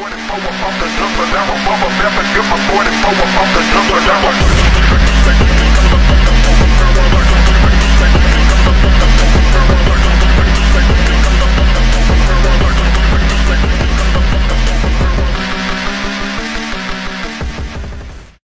44 up the number, now I'm up, never give my 44 up the number.